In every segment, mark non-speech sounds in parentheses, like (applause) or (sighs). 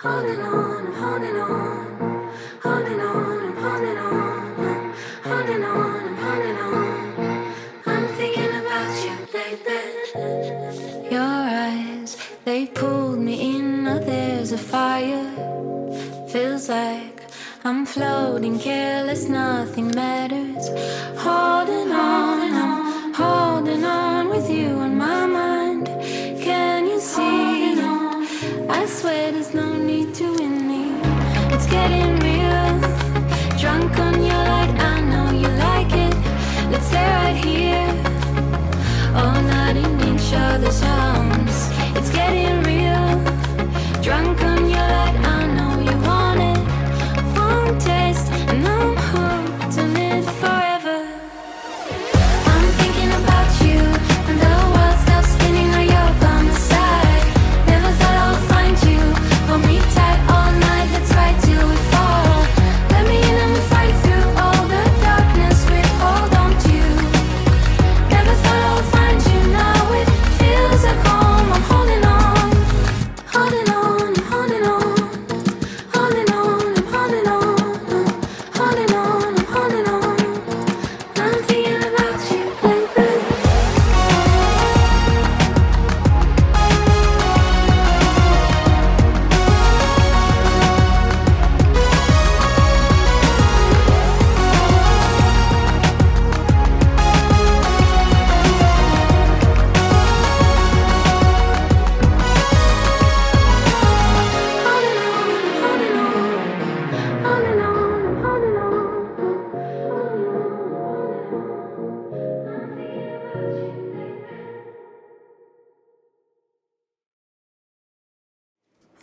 Holding on, I'm holding on. Holding on, I'm holding on. Holding on, I'm holding on. I'm thinking about you lately. Your eyes, they pulled me in. Now there's a fire. Feels like I'm floating, careless, nothing matters.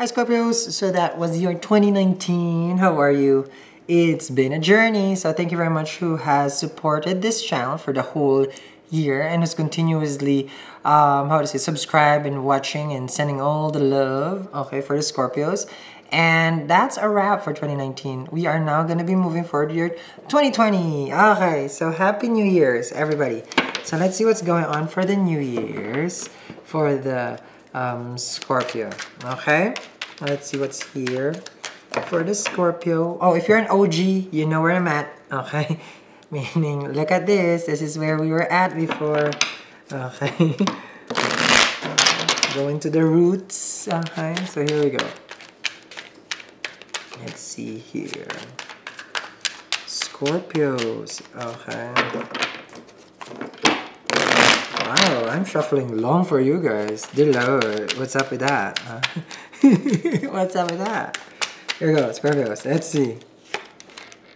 Hi Scorpios, so that was your 2019. How are you? It's been a journey, so thank you very much who has supported this channel for the whole year and who's continuously, um, how to say, subscribe and watching and sending all the love, okay, for the Scorpios. And that's a wrap for 2019. We are now going to be moving forward to year 2020. Okay, so happy New Year's, everybody. So let's see what's going on for the New Year's for the um, Scorpio. Okay, let's see what's here for the Scorpio. Oh, if you're an OG, you know where I'm at. (laughs) Okay, meaning look at this. This is where we were at before. Okay, (laughs) going to the roots. Okay, so here we go. Let's see here. Scorpios. Okay. Wow, I'm shuffling long for you guys. Dear Lord, what's up with that? huh? (laughs) what's up with that? Here we go, Scorpios. Let's see.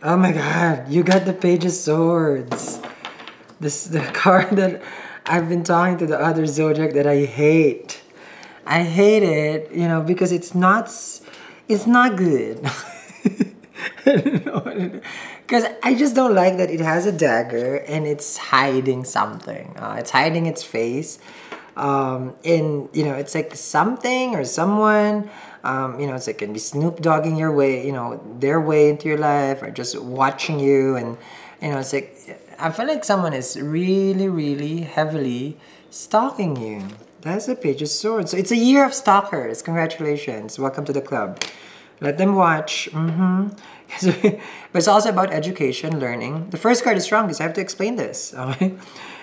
Oh my god, you got the Page of Swords. This is the (laughs) card that I've been talking to the other zodiac that I hate. I hate it, you know, because it's not it's not good. (laughs) I don't know what it because I just don't like that it has a dagger and it's hiding something. Uh, it's hiding its face. Um, and you know, it's like something or someone. Um, you know, it's like can be Snoop Dogging your way, you know, their way into your life, or just watching you, and you know, it's like I feel like someone is really, really heavily stalking you. That's a page of swords. So it's a year of stalkers. Congratulations. Welcome to the club. Let them watch. Mm-hmm. (laughs) but it's also about education, learning. The first card is strong because I have to explain this. (laughs) Okay?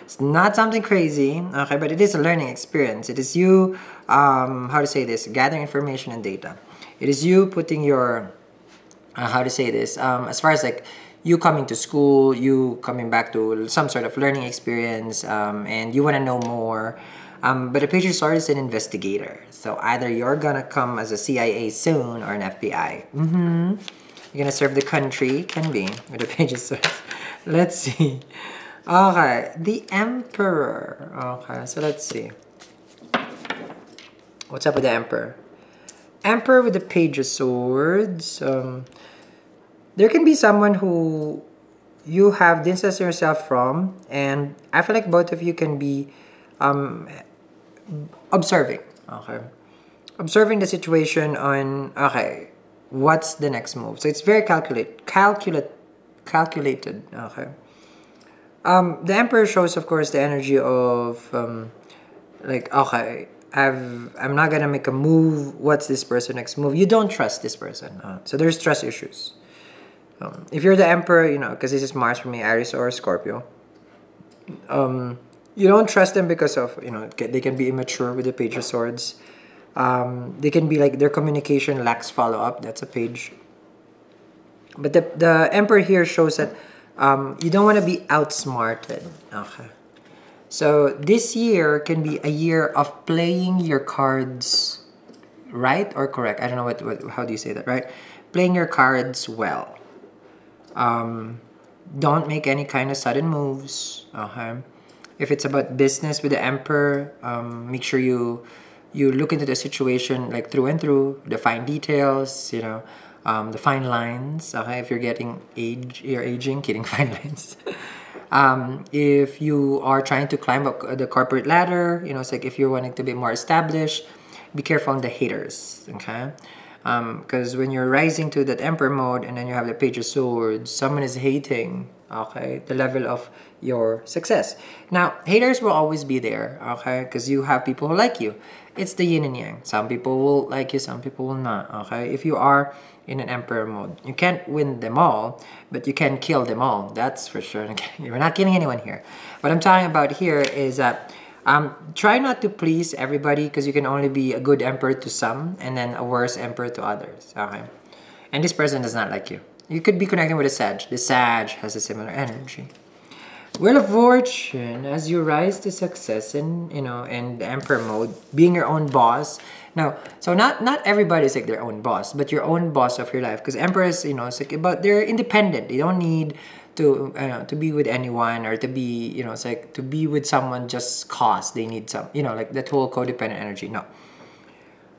It's not something crazy, okay, but it is a learning experience. It is you, um, how to say this, gathering information and data. It is you putting your, uh, how to say this, um, as far as like you coming to school, you coming back to some sort of learning experience, um, and you want to know more. Um, but a page of swords is an investigator. So either you're gonna come as a CIA soon or an FBI. Mm-hmm. You're gonna serve the country, can be, with a page of swords. Let's see. Okay, the Emperor. Okay, so let's see. What's up with the Emperor? Emperor with the Page of Swords. Um, there can be someone who you have distanced yourself from, and I feel like both of you can be um, observing. Okay, observing the situation on okay, what's the next move? So it's very calculate, calculate, calculated. Okay. Um, the Emperor shows, of course, the energy of um, like okay, I've I'm not gonna make a move. What's this person next move? You don't trust this person. Uh, so there's trust issues. Um, if you're the emperor, you know, because this is Mars for me, Aries or Scorpio. Um, you don't trust them because of you know they can be immature with the Page of Swords. Um, they can be like their communication lacks follow up. That's a page. But the the emperor here shows that um, you don't want to be outsmarted. Okay. So this year can be a year of playing your cards right or correct. I don't know what, what how do you say that, right? Playing your cards well. Um, don't make any kind of sudden moves. Okay. If it's about business with the emperor, um, make sure you you look into the situation like through and through, the fine details, you know, um, the fine lines. Okay, if you're getting age, you're aging, (laughs) kidding, fine lines. um, if you are trying to climb up the corporate ladder, you know, it's like if you're wanting to be more established, be careful on the haters. Okay, because um, when you're rising to that emperor mode and then you have the page of swords, someone is hating. Okay, the level of your success. Now, haters will always be there. Okay, because you have people who like you. It's the yin and yang. Some people will like you, some people will not. Okay, if you are in an emperor mode. You can't win them all, but you can kill them all. That's for sure. (laughs) You're not killing anyone here. What I'm talking about here is that um, try not to please everybody because you can only be a good emperor to some and then a worse emperor to others. Okay. And this person does not like you. You could be connecting with a Sag. The Sag has a similar energy. Wheel of Fortune, as you rise to success in, you know, in the Emperor mode, being your own boss, now, so not not everybody is like their own boss, but your own boss of your life. Because emperors, you know, it's like but they're independent. They don't need to you know, to be with anyone or to be you know it's like to be with someone just cause they need some you know like that whole codependent energy. No.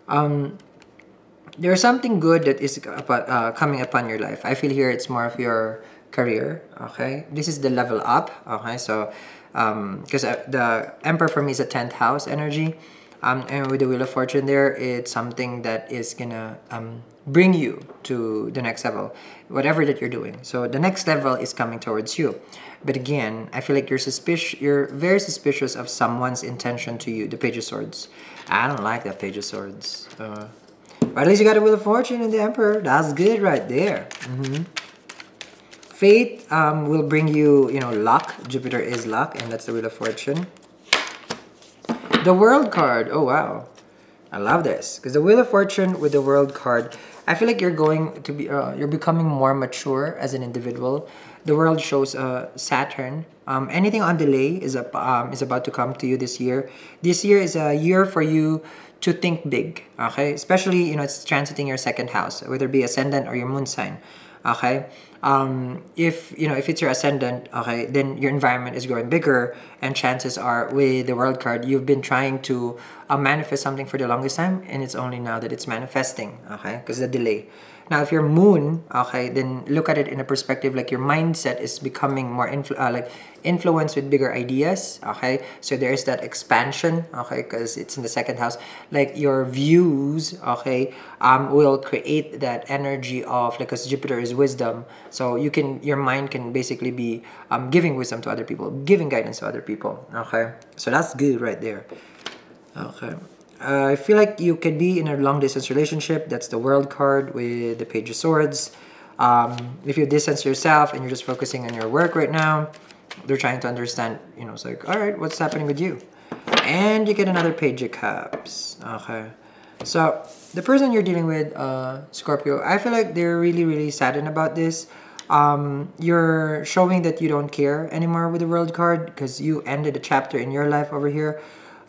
Um, there's something good that is uh, coming upon your life. I feel here it's more of your career. Okay, this is the level up. Okay, so because um, uh, the emperor for me is a tenth house energy um, and with the Wheel of Fortune there, it's something that is gonna um, bring you to the next level, whatever that you're doing. So the next level is coming towards you. But again, I feel like you're suspicious. You're very suspicious of someone's intention to you. The Page of Swords. I don't like that Page of Swords. Uh, but at least you got the Wheel of Fortune and the Emperor. That's good right there. Mm -hmm. Fate um, will bring you, you know, luck. Jupiter is luck, and that's the Wheel of Fortune. The World card. Oh, wow. I love this. Because the Wheel of Fortune with the World card, I feel like you're going to be, uh, you're becoming more mature as an individual. The World shows uh, Saturn. Um, anything on delay is, a, um, is about to come to you this year. This year is a year for you to think big, okay? Especially, you know, it's transiting your second house, whether it be ascendant or your moon sign, okay? um, if you know if it's your ascendant okay then your environment is growing bigger and chances are with the world card you've been trying to uh, manifest something for the longest time and it's only now that it's manifesting okay because the delay now, if you're moon, okay, then look at it in a perspective like your mindset is becoming more influ uh, like influenced with bigger ideas, okay? So there's that expansion, okay, because it's in the second house. Like your views, okay, um, will create that energy of like because Jupiter is wisdom, so you can your mind can basically be um, giving wisdom to other people, giving guidance to other people, okay? So that's good right there, okay. Uh, I feel like you could be in a long distance relationship. That's the world card with the page of swords. Um, if you distance yourself and you're just focusing on your work right now, they're trying to understand, you know, it's like, all right, what's happening with you? And you get another page of cups. Okay. So the person you're dealing with, uh, Scorpio, I feel like they're really, really saddened about this. Um, you're showing that you don't care anymore with the world card because you ended a chapter in your life over here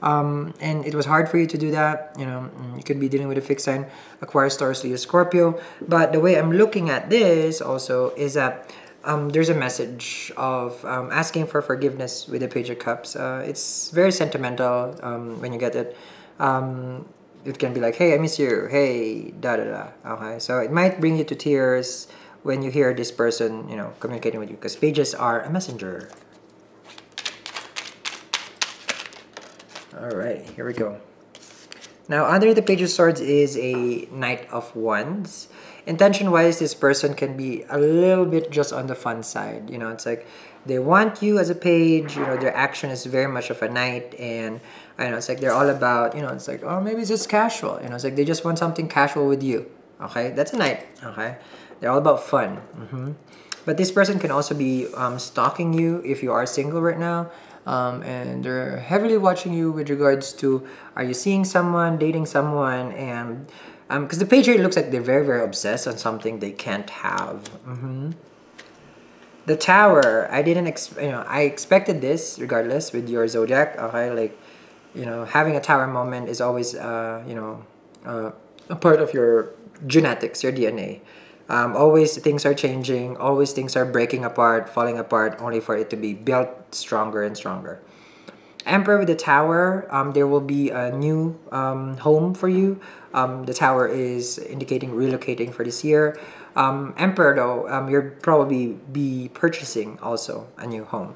um, and it was hard for you to do that. You know, mm, you could be dealing with a fixed sign, Aquarius, Taurus, Leo, Scorpio. But the way I'm looking at this also is that um, there's a message of um, asking for forgiveness with the Page of Cups. Uh, it's very sentimental um, when you get it. Um, it can be like, hey, I miss you. Hey, da da da. Okay, so it might bring you to tears when you hear this person, you know, communicating with you because pages are a messenger. Alright, here we go. Now, under the Page of Swords is a Knight of Wands. Intention-wise, this person can be a little bit just on the fun side. You know, it's like they want you as a page. You know, their action is very much of a knight, and I know it's like they're all about. You know, it's like oh maybe it's just casual. You know, it's like they just want something casual with you. Okay, that's a knight. Okay, they're all about fun. Mm-hmm. But this person can also be um, stalking you if you are single right now. Um, and they're heavily watching you with regards to are you seeing someone, dating someone, and because um, the here looks like they're very, very obsessed on something they can't have. Mm-hmm. The tower, I didn't, ex- you know, I expected this regardless with your zodiac. Okay, like, you know, having a tower moment is always, uh, you know, uh, a part of your genetics, your DNA. Um, always things are changing, always things are breaking apart, falling apart, only for it to be built stronger and stronger. Emperor with the tower, um, there will be a new um, home for you. Um, the tower is indicating relocating for this year. Um, Emperor though, um, you'll probably be purchasing also a new home.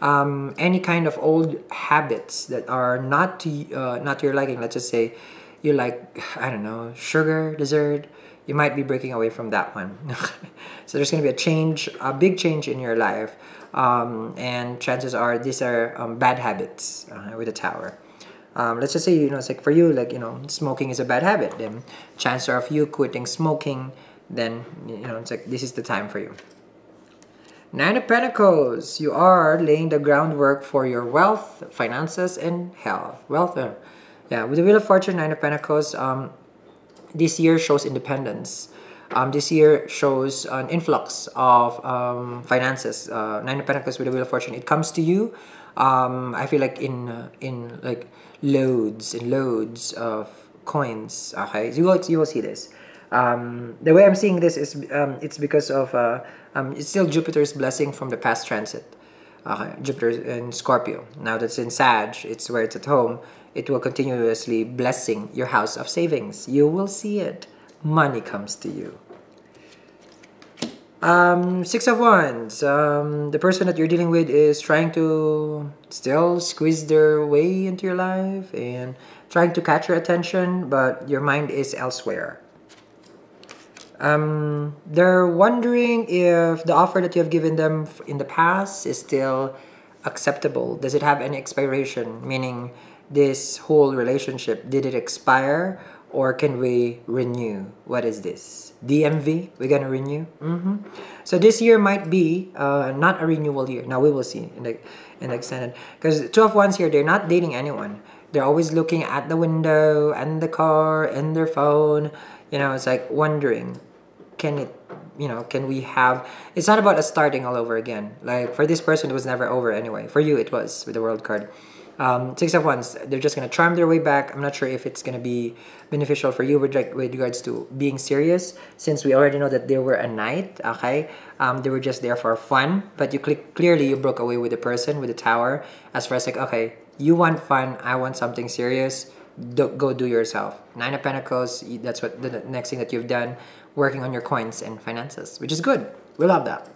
Um, any kind of old habits that are not to uh, not to your liking. Let's just say you like (sighs) I don't know sugar dessert you might be breaking away from that one. (laughs) so there's going to be a change, a big change in your life. Um, and chances are these are um, bad habits uh, with the tower. Um, let's just say, you know, it's like for you, like, you know, smoking is a bad habit. Then chances are of you quitting smoking, then, you know, it's like this is the time for you. Nine of Pentacles, you are laying the groundwork for your wealth, finances, and health. Wealth, uh, yeah, with the Wheel of Fortune, Nine of Pentacles, um, this year shows independence. Um, this year shows an influx of um, finances. Uh, Nine of Pentacles with the Wheel of Fortune. It comes to you. Um, I feel like in uh, in like loads and loads of coins. Okay, you will you will see this. Um, the way I'm seeing this is um, it's because of uh, um, it's still Jupiter's blessing from the past transit. Okay, Jupiter in Scorpio. Now that's in Sag, it's where it's at home it will continuously blessing your house of savings. You will see it. Money comes to you. Um, six of Wands. Um, the person that you're dealing with is trying to still squeeze their way into your life and trying to catch your attention, but your mind is elsewhere. Um, they're wondering if the offer that you have given them in the past is still acceptable. Does it have any expiration? Meaning, this whole relationship? Did it expire or can we renew? What is this? DMV? We're gonna renew? Mm-hmm. So this year might be uh, not a renewal year. Now we will see in the in the extended because two of wands here. They're not dating anyone. They're always looking at the window and the car and their phone. You know, it's like wondering, can it? You know, can we have? It's not about us starting all over again. Like for this person, it was never over anyway. For you, it was with the world card. Um, six of Wands, they're just gonna charm their way back. I'm not sure if it's gonna be beneficial for you with, with regards to being serious, since we already know that they were a knight. Okay, um, they were just there for fun, but you clearly you broke away with the person with the tower. As far as like, okay, you want fun, I want something serious. Do, go do yourself. Nine of Pentacles. That's what the next thing that you've done, working on your coins and finances, which is good. We love that.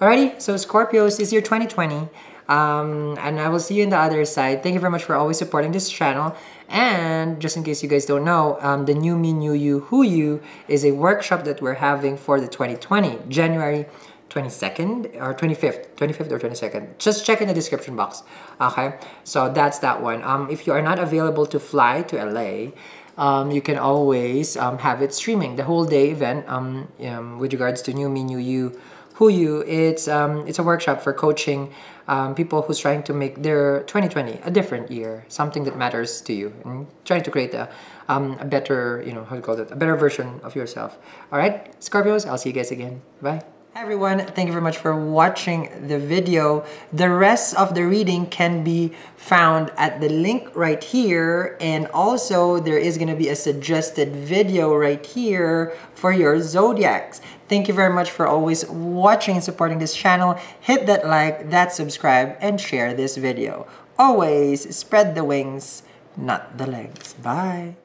Alrighty, so Scorpios, this year 2020. Um, and I will see you on the other side. Thank you very much for always supporting this channel. And just in case you guys don't know, um, the New Me, New You, Who You is a workshop that we're having for the 2020, January 22nd or 25th 25th or 22nd just check in the description box okay so that's that one um if you are not available to fly to la um, you can always um, have it streaming the whole day event um, um, with regards to new me new you who you it's um, it's a workshop for coaching um, people who's trying to make their 2020 a different year something that matters to you and trying to create a, um, a better you know how to call it a better version of yourself. All right scorpios i'll see you guys again. Bye Hi everyone, thank you very much for watching the video. The rest of the reading can be found at the link right here and also there is going to be a suggested video right here for your zodiacs. Thank you very much for always watching and supporting this channel. Hit that like, that subscribe, and share this video. Always spread the wings, not the legs. Bye!